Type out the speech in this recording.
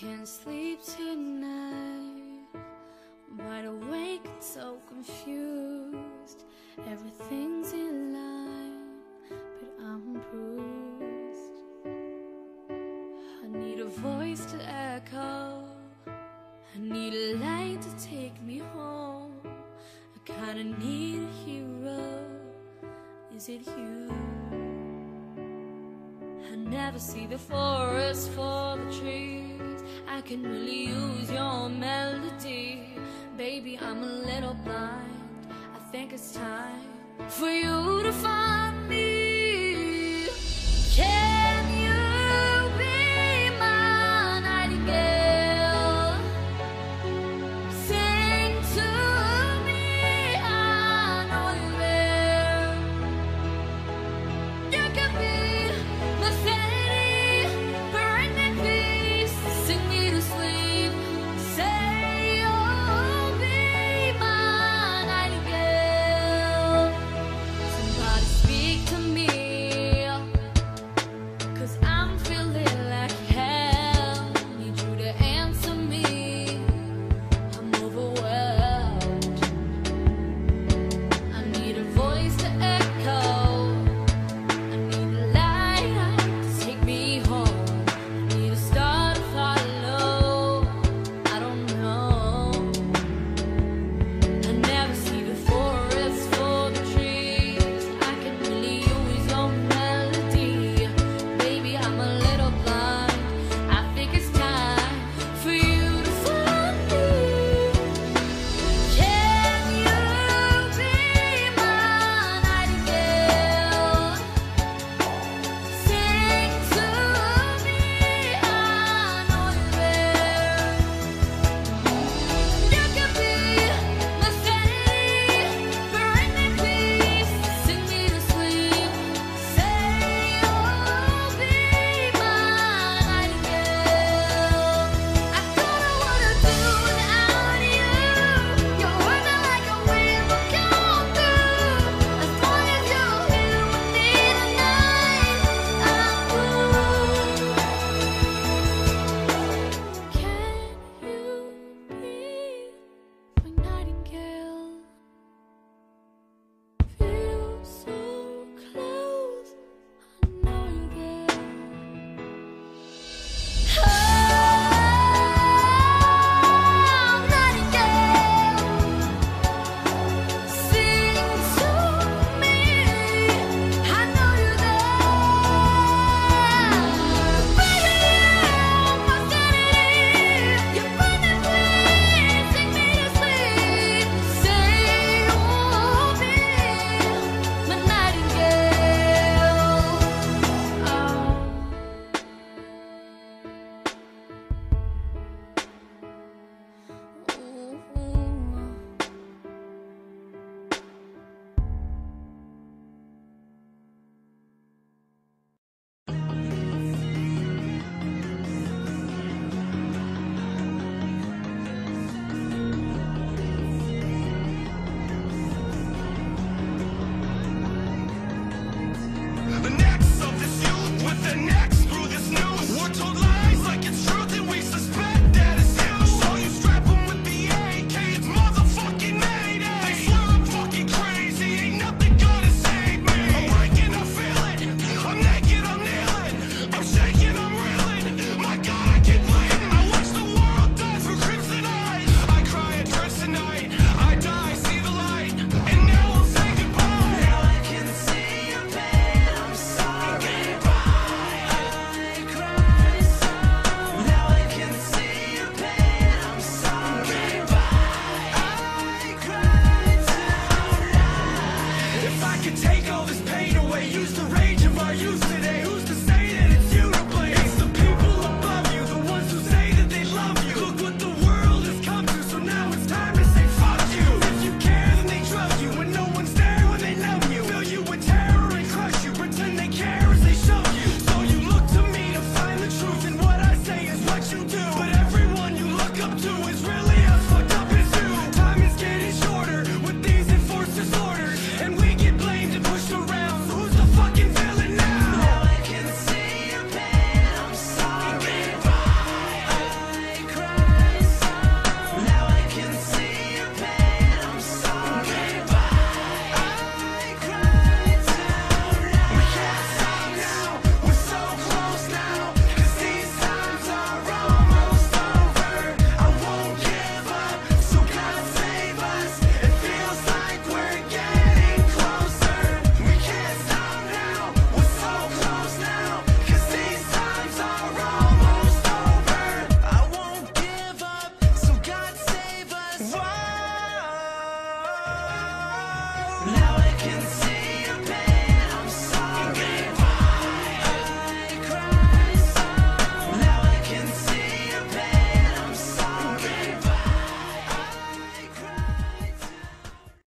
can't sleep tonight. Wide awake and so confused. Everything's in line, but I'm bruised. I need a voice to echo. I need a light to take me home. I kinda need a hero. Is it you? Never see the forest for the trees. I can really use your melody. Baby, I'm a little blind. I think it's time for you to Cause I can take all this pain.